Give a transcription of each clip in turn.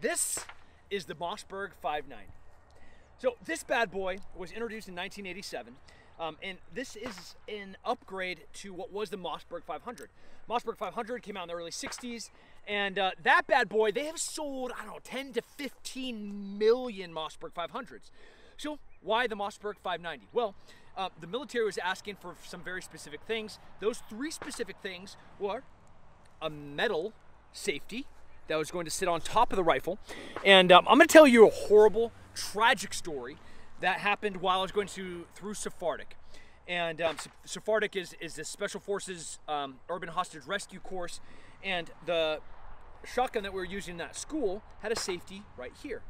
This is the Mossberg 590. So this bad boy was introduced in 1987, um, and this is an upgrade to what was the Mossberg 500. Mossberg 500 came out in the early 60s, and uh, that bad boy, they have sold, I don't know, 10 to 15 million Mossberg 500s. So why the Mossberg 590? Well, uh, the military was asking for some very specific things. Those three specific things were a metal safety, that was going to sit on top of the rifle. And um, I'm going to tell you a horrible, tragic story that happened while I was going to through Sephardic. And um, Sephardic is, is the Special Forces um, Urban Hostage Rescue Course. And the shotgun that we were using in that school had a safety right here.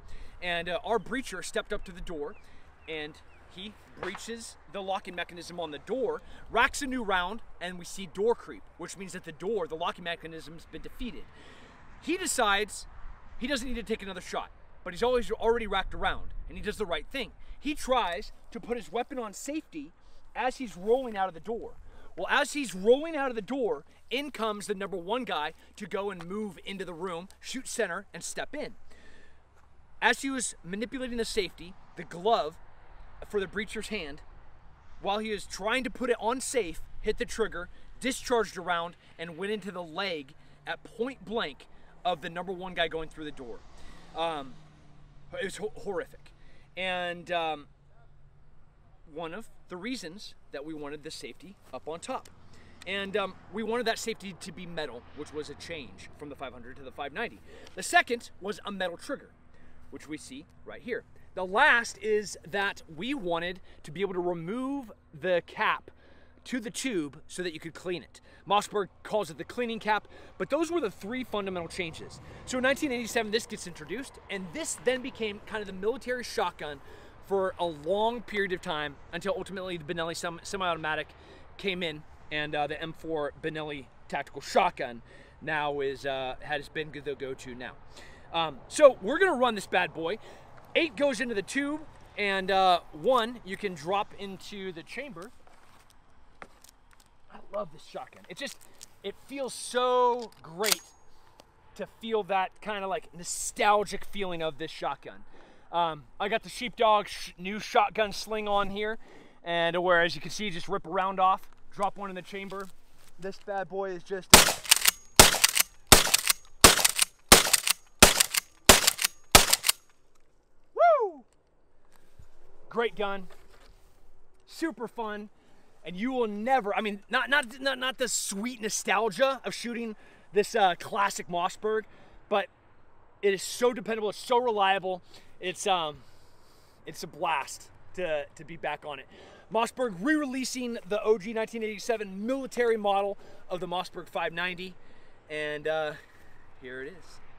And uh, our breacher stepped up to the door and he breaches the locking mechanism on the door, racks a new round, and we see door creep, which means that the door, the locking mechanism, has been defeated. He decides he doesn't need to take another shot, but he's always already racked around, and he does the right thing. He tries to put his weapon on safety as he's rolling out of the door. Well, as he's rolling out of the door, in comes the number one guy to go and move into the room, shoot center, and step in. As he was manipulating the safety, the glove for the breacher's hand, while he was trying to put it on safe, hit the trigger, discharged around, and went into the leg at point blank of the number one guy going through the door. Um, it was ho- horrific. And um, one of the reasons that we wanted the safety up on top. And um, we wanted that safety to be metal, which was a change from the 500 to the 590. The second was a metal trigger, which we see right here. The last is that we wanted to be able to remove the cap to the tube so that you could clean it. Mossberg calls it the cleaning cap, but those were the three fundamental changes. So in 1987, this gets introduced, and this then became kind of the military shotgun for a long period of time until ultimately the Benelli semi-automatic came in, and uh, the M4 Benelli tactical shotgun now is uh, has been the go-to now. Um, so we're gonna run this bad boy. Eight goes into the tube, and uh, one you can drop into the chamber love this shotgun. It just, it feels so great to feel that kind of like nostalgic feeling of this shotgun. Um, I got the Sheepdog sh new shotgun sling on here, and where as you can see, just rip a round off, drop one in the chamber. This bad boy is just. Woo! Great gun, super fun and you will never i mean not not not, not the sweet nostalgia of shooting this uh, classic mossberg but it is so dependable it's so reliable it's um it's a blast to to be back on it. Mossberg re-releasing the og 1987 military model of the mossberg 590 and uh, here it is